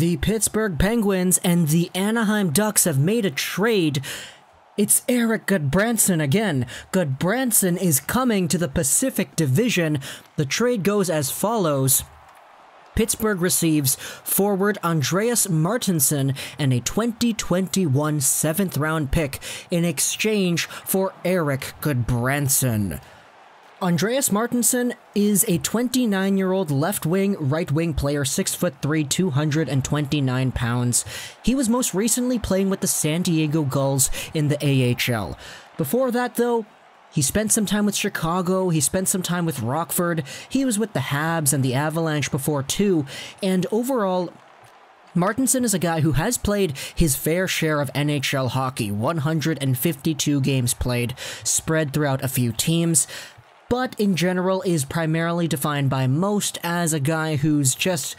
the Pittsburgh Penguins and the Anaheim Ducks have made a trade. It's Erik Gudbranson again. Gudbranson is coming to the Pacific Division. The trade goes as follows. Pittsburgh receives forward Andreas Martinsen and a 2021 seventh round pick in exchange for Erik Gudbranson. Andreas Martinsen is a 29 year old left wing, right wing player, 6'3, 229 pounds. He was most recently playing with the San Diego Gulls in the AHL. Before that, though, he spent some time with Chicago, he spent some time with Rockford, he was with the Habs and the Avalanche before too, and overall, Martinsen is a guy who has played his fair share of NHL hockey 152 games played, spread throughout a few teams, but in general is primarily defined by most as a guy who's just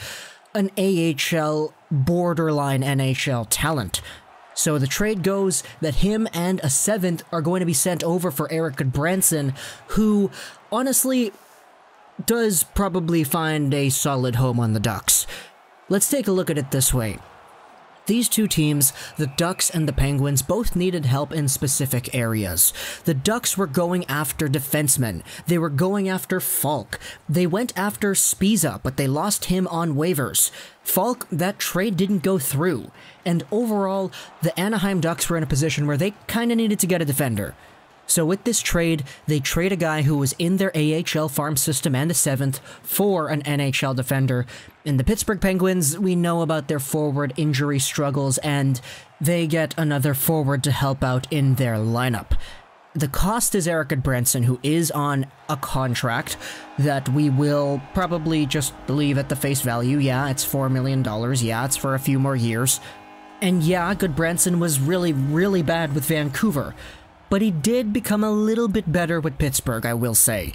an AHL borderline NHL talent. So the trade goes that him and a seventh are going to be sent over for Erik Branson, who honestly does probably find a solid home on the Ducks. Let's take a look at it this way. These two teams, the Ducks and the Penguins, both needed help in specific areas. The Ducks were going after defensemen. They were going after Falk. They went after Sbisa, but they lost him on waivers. Falk, that trade didn't go through. And overall, the Anaheim Ducks were in a position where they kind of needed to get a defender. So with this trade, they trade a guy who was in their AHL farm system and a seventh for an NHL defender. In the Pittsburgh Penguins, we know about their forward injury struggles, and they get another forward to help out in their lineup. The cost is Erik Gudbranson, who is on a contract that we will probably just leave at the face value. Yeah, it's $4 million. Yeah, it's for a few more years. And yeah, Gudbranson was really, really bad with Vancouver but he did become a little bit better with Pittsburgh, I will say.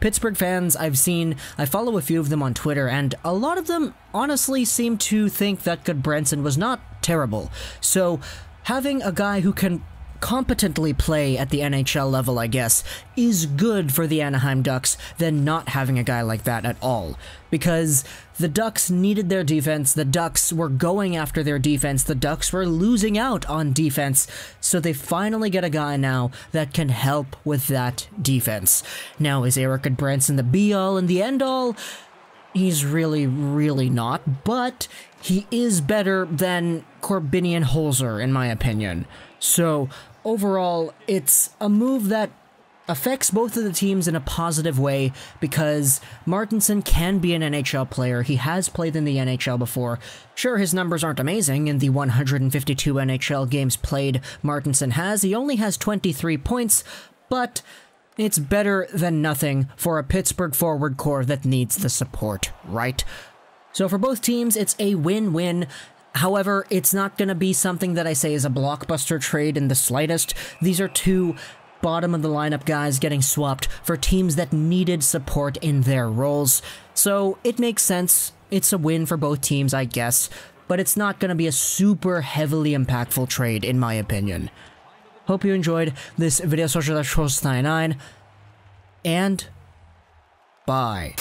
Pittsburgh fans, I've seen, I follow a few of them on Twitter, and a lot of them honestly seem to think that Gudbranson was not terrible. So, having a guy who can competently play at the NHL level, I guess, is good for the Anaheim Ducks than not having a guy like that at all. Because the Ducks needed their defense, the Ducks were going after their defense, the Ducks were losing out on defense, so they finally get a guy now that can help with that defense. Now, is Erik Gudbranson the be all and the end all? He's really, really not, but he is better than Korbinian Holzer, in my opinion. So, overall, it's a move that affects both of the teams in a positive way because Martinsen can be an NHL player. He has played in the NHL before. Sure, his numbers aren't amazing in the 152 NHL games played Martinsen has. He only has 23 points, but it's better than nothing for a Pittsburgh forward core that needs the support, right? So for both teams, it's a win-win. However, it's not going to be something that I say is a blockbuster trade in the slightest. These are two bottom of the lineup guys getting swapped for teams that needed support in their roles. So it makes sense. It's a win for both teams, I guess, but it's not going to be a super heavily impactful trade, in my opinion. Hope you enjoyed this video social 99 and bye.